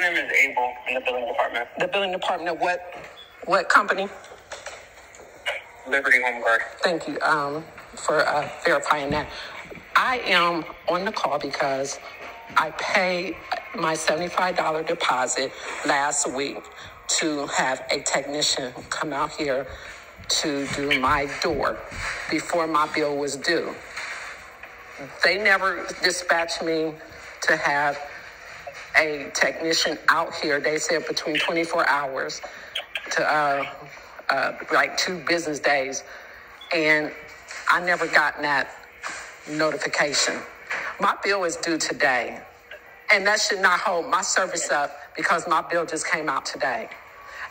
My name is Abel in the billing department. The billing department of what, what company? Liberty Home Guard. Thank you um, for uh, verifying that. I am on the call because I paid my $75 deposit last week to have a technician come out here to do my door before my bill was due. They never dispatched me to have a technician out here. They said between 24 hours to uh, uh, like two business days. And I never gotten that notification. My bill is due today. And that should not hold my service up because my bill just came out today.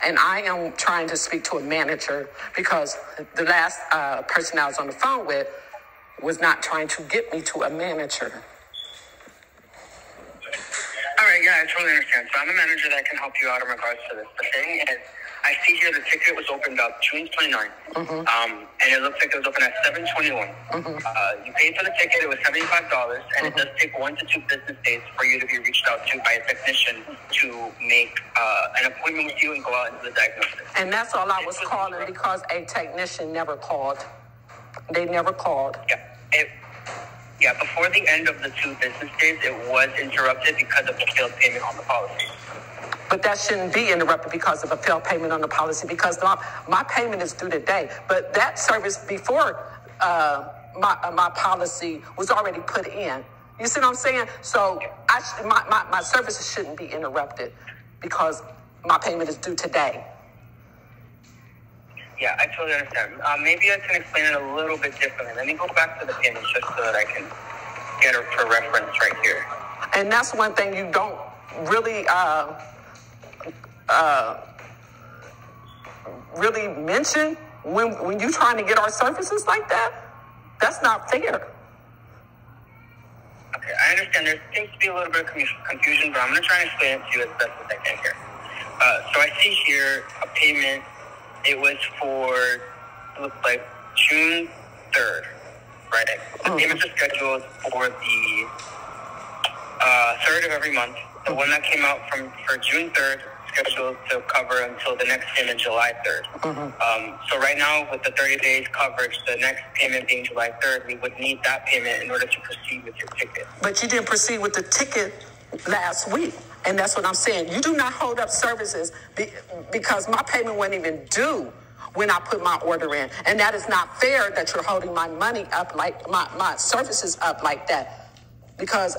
And I am trying to speak to a manager because the last uh, person I was on the phone with was not trying to get me to a manager. All right, yeah, I totally understand. So I'm a manager that can help you out in regards to this. The thing is, I see here the ticket was opened up June 29th, Mm-hmm. um, and it looks like it was open at 721. Uh, you paid for the ticket, it was $75, and Mm-hmm. it does take one to two business days for you to be reached out to by a technician to make uh, an appointment with you and go out into the diagnosis. And that's all I was calling because a technician never called. They never called. Yeah. Yeah, before the end of the two business days, it was interrupted because of the failed payment on the policy. But that shouldn't be interrupted because of a failed payment on the policy because my, my payment is due today. But that service before uh, my, uh, my policy was already put in. You see what I'm saying? So I sh- my, my, my services shouldn't be interrupted because my payment is due today. Yeah, I totally understand. Uh, maybe I can explain it a little bit differently. Let me go back to the payment just so that I can get it for reference right here. And that's one thing you don't really uh, uh, really mention when when you're trying to get our services like that. That's not fair. Okay, I understand. There seems to be a little bit of confusion, but I'm going to try and explain it to you as best as I can here. Uh, so I see here a payment. It was for, it looks like June 3rd, Friday. The payments are scheduled for the uh, 3rd of every month. The one that came out from for June 3rd scheduled to cover until the next payment, July 3rd. Um, so right now, with the 30 days coverage, the next payment being July 3rd, we would need that payment in order to proceed with your ticket. But you didn't proceed with the ticket last week. And that's what I'm saying. You do not hold up services be, because my payment wasn't even due when I put my order in. And that is not fair that you're holding my money up like my, my services up like that. Because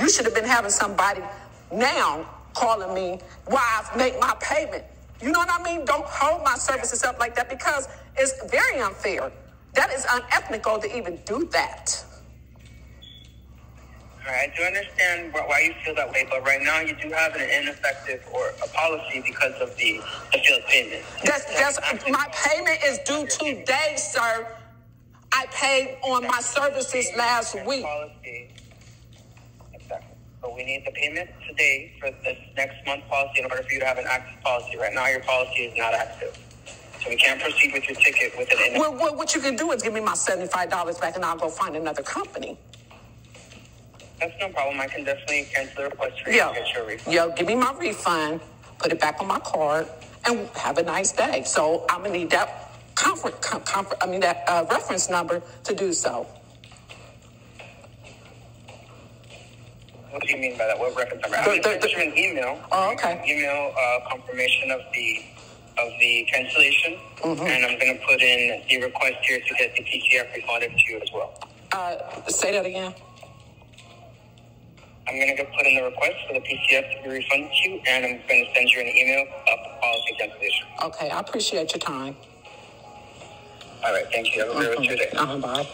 you should have been having somebody now calling me while I make my payment. You know what I mean? Don't hold my services up like that because it's very unfair. That is unethical to even do that. Right, I do understand why you feel that way, but right now you do have an ineffective or a policy because of the, the payment. That's that's my payment is due today, sir. I paid on my services last week. Policy. Exactly. But we need the payment today for this next month policy in order for you to have an active policy. Right now, your policy is not active. So we can't proceed with your ticket with an ineffective. Well, what, what you can do is give me my seventy-five dollars back, and I'll go find another company. That's no problem. I can definitely cancel the request for you Yo, to get your refund. yo, give me my refund, put it back on my card, and have a nice day. So I'm gonna need that comfort, com, I mean that uh, reference number to do so. What do you mean by that? What reference number? I'm The- the- to send you the- an email. Oh, okay. Email uh, confirmation of the of the cancellation, Mm-hmm. and I'm going to put in the request here to get the PCF refunded to you as well. Uh, say that again. I'm going to go put in the request for the PCF to be refunded to you, and I'm going to send you an email of the policy cancellation. Okay, I appreciate your time. All right, thank you. Have a great rest of your day. Uh-huh, bye.